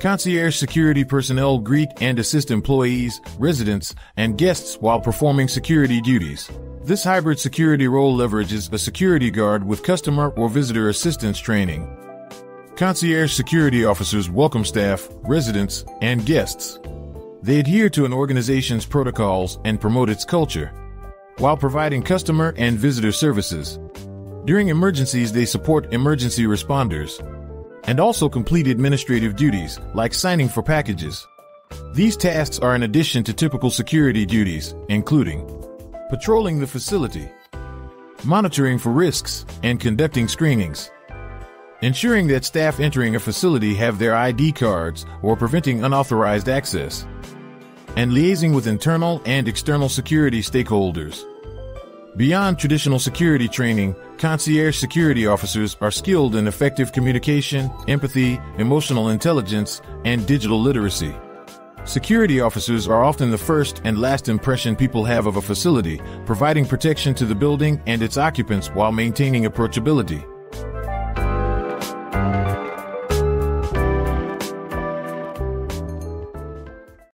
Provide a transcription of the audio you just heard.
Concierge security personnel greet and assist employees, residents, and guests while performing security duties. This hybrid security role leverages a security guard with customer or visitor assistance training. Concierge security officers welcome staff, residents, and guests. They adhere to an organization's protocols and promote its culture while providing customer and visitor services. During emergencies, they support emergency responders and also complete administrative duties like signing for packages. These tasks are in addition to typical security duties, including patrolling the facility, monitoring for risks, and conducting screenings. Ensuring that staff entering a facility have their ID cards or preventing unauthorized access and liaising with internal and external security stakeholders. Beyond traditional security training, concierge security officers are skilled in effective communication, empathy, emotional intelligence, and digital literacy. Security officers are often the first and last impression people have of a facility, providing protection to the building and its occupants while maintaining approachability.